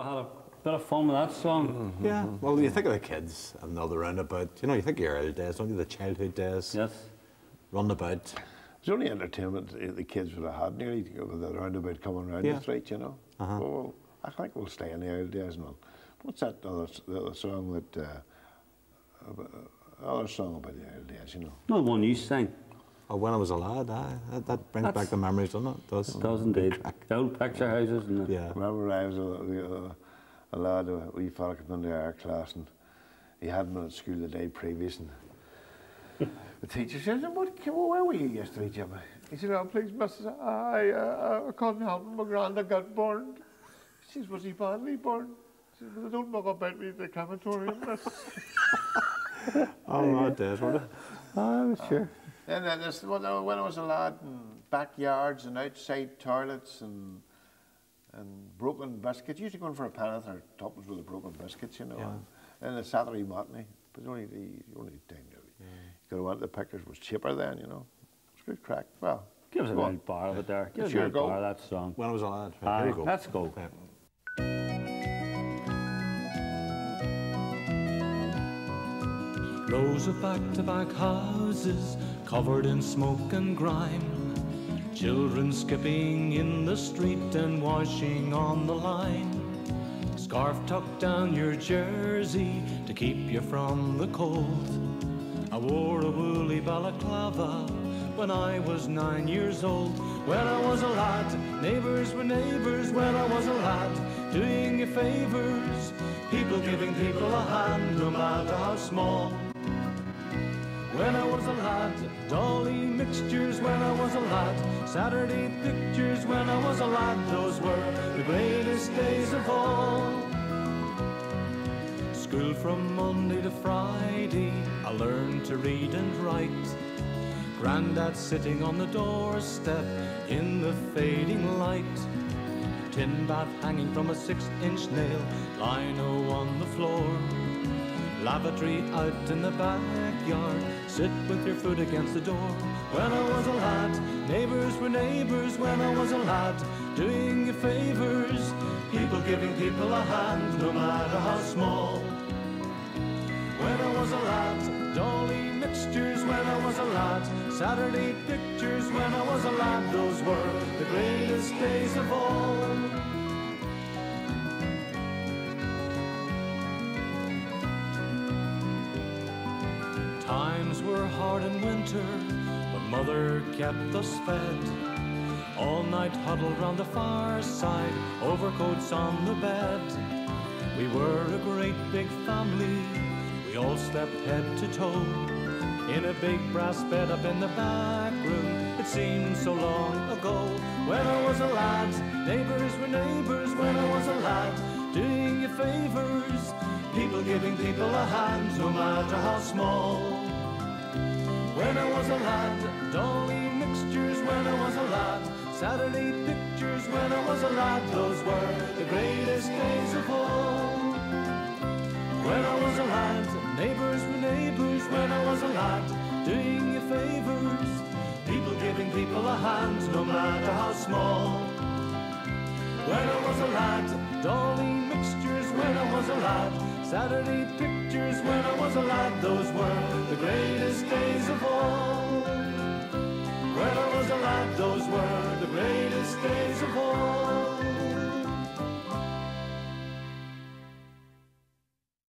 I had a bit of fun with that song. Yeah. Well, you think of the kids and all the roundabout. You know, you think of your early days, don't you? The childhood days. Yes. Run about. There's only entertainment uh, the kids would have had nearly to go with the roundabout coming round Yeah. the street, you know. Uh-huh. Well, I think we'll stay in the early days and all. What's that other, the other song that, uh, uh, other song about the early days, you know? Not one you sang. Oh, when I was a lad, aye, that, that brings That's- back the memories, doesn't it? It does. It does indeed. The old picture houses and the, Yeah. Remember I was a, a, a lad, a wee fella coming into our class and he hadn't been at school the day previous and the teacher said, what, where were you yesterday, Jimmy? He said, oh, please, missus, I, uh, I couldn't help it, my granda got burned. She says, was he badly burned? She said, well, don't talk about me at the crematorium, miss. Oh, my days, weren't it? Oh, sure. And then this, when, I- was a lad, in backyards and outside toilets and and broken biscuits. Used to go in for a penny or tuppence with the broken biscuits, you know. Yeah. And, and a Saturday matinee, but only the only time really. You could have went to the Pickers was cheaper then, you know. It was good crack. Well, Give us a little bar of it there. Give us a little bar of that song. When I was a lad. Right, Aye, here you go. let's go. Yeah. Rows of back-to-back houses covered in smoke and grime. Children skipping in the street and washing on the line. Scarf tucked down your jersey to keep you from the cold. I wore a woolly balaclava when I was nine years old. When I was a lad, neighbors were neighbors. When I was a lad, doing you favors. People giving people a hand, no matter how small. When I was a lad, dolly mixtures when I was a lad, Saturday pictures when I was a lad, those were the greatest days of all. School from Monday to Friday, I learned to read and write. Grandad sitting on the doorstep in the fading light. Tin bath hanging from a six inch nail, lino on the floor. Lavatory out in the backyard, sit with your foot against the door. When I was a lad, neighbors were neighbors. When I was a lad, doing you favors. People giving people a hand, no matter how small. When I was a lad, dolly mixtures when I was a lad, Saturday pictures when I was a lad, those were the greatest days of all. Times were hard in winter, but mother kept us fed. All night huddled round the fireside, overcoats on the bed. We were a great big family, we all slept head to toe. In a big brass bed up in the back room, it seemed so long ago. When I was a lad, neighbors were neighbors. When I was a lad, doing you favors. People giving people a hand, no matter how small. When I was a lad, dolly mixtures when I was a lad, Saturday pictures when I was a lad, those were the greatest days of all. When I was a lad, neighbors were neighbors when I was a lad, doing you favors, people giving people a hand, no matter how small. When I was a lad, dolly mixtures when I was a lad, Saturday pictures when I was a lad, those were the greatest days of all. When I was a lad, those were